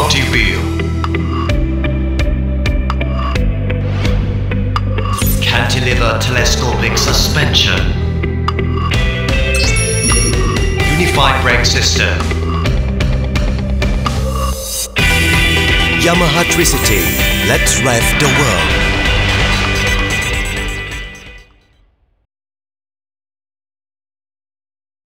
Multi-wheel. Cantilever telescopic suspension. Unified brake system. Yamaha Tricity. Let's rev the world.